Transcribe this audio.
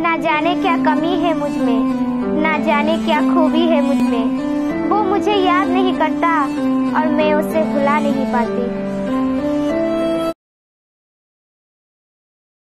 ना जाने क्या कमी है मुझमें, ना जाने क्या खूबी है मुझमें। वो मुझे याद नहीं करता और मैं उसे भुला नहीं पाती।